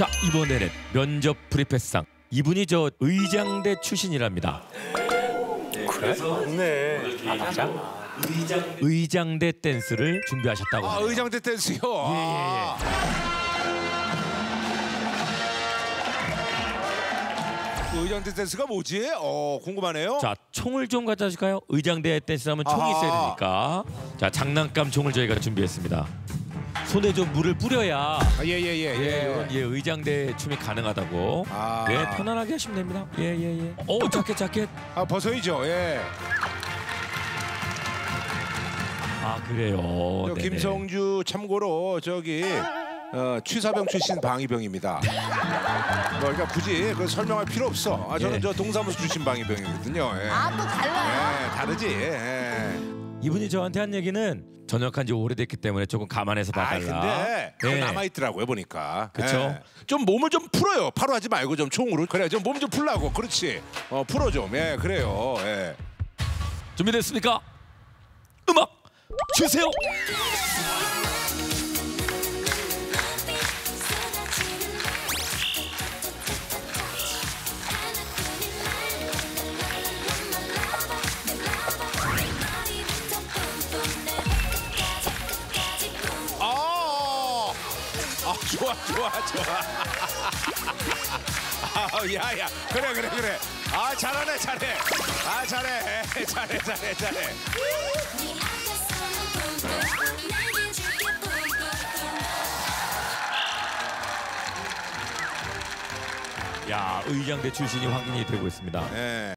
자 이번에는 면접 프리패스상 이분이 저 의장대 출신이랍니다. 네. 의장대 댄스를 준비하셨다고. 아 하네요. 의장대 댄스요. 아. 그 의장대 댄스가 뭐지? 어 궁금하네요. 자 총을 좀 갖다 주실까요? 의장대 댄스 하면 총이 아하. 있어야 되니까. 자 장난감 총을 저희가 준비했습니다. 손에 좀 물을 뿌려야 예예 예 예. 예, 이런 예 의장대 춤이 가능하다고. 아. 네 편안하게 하시면 됩니다. 예 예 예. 오 자켓 자켓. 아 벗어야죠. 예. 아 그래요. 저 네네. 김성주 참고로 저기 어, 취사병 출신 방위병입니다. 뭐, 그러니까 굳이 그 설명할 필요 없어. 아, 저는 예. 저 동사무소 출신 방위병이거든요. 예. 아 또 달라요? 예, 다르지. 예. 이분이 저한테 한 얘기는 전역한 지 오래됐기 때문에 조금 감안해서 아 봐달라. 근데 네. 남아 있더라고요 보니까. 그쵸? 예. 좀 몸을 좀 풀어요. 바로 하지 말고 좀 총으로. 그래 좀 몸 좀 풀라고. 그렇지. 어 풀어 좀. 예 그래요. 예. 준비됐습니까? 음악 주세요. 좋아 좋아 좋아. 아, 야야 그래 그래 그래. 아 잘하네 잘해. 아 잘해 잘해 잘해 잘해. 야 의장대 출신이 확인이 되고 있습니다. 예.